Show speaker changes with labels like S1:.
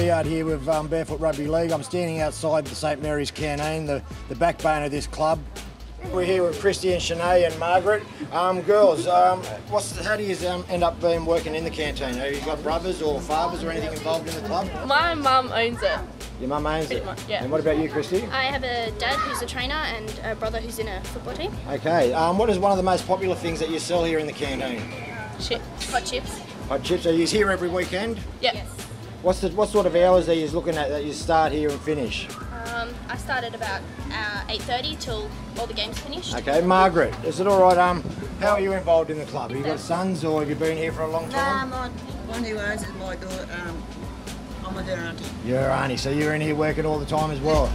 S1: start here with um, Barefoot Rugby League. I'm standing outside the St Mary's Canteen, the, the backbone of this club. We're here with Christy and Shanae and Margaret. Um, girls, um, what's the, how do you um, end up being working in the canteen? Have you got brothers or fathers or anything involved in the club?
S2: My mum owns it.
S1: Your mum owns it.
S2: much, yeah.
S1: And what about you, Christy?
S3: I have a dad who's a trainer and a brother who's in a football team.
S1: Okay. Um, what is one of the most popular things that you sell here in the canteen?
S2: Chips.
S3: Hot chips.
S1: Hot chips. Are you here every weekend?
S2: Yep.
S1: What's the what sort of hours are you looking at that you start here and finish?
S3: Um, I started about uh, 8.30 till all the games finished.
S1: Okay, Margaret, is it all right? Um, how are you involved in the club? Have you got sons or have you been here for a long
S4: Nah,
S1: time?
S4: my one who owns it is my daughter. Um, I'm a their auntie.
S1: You're auntie, so you're in here working all the time as well.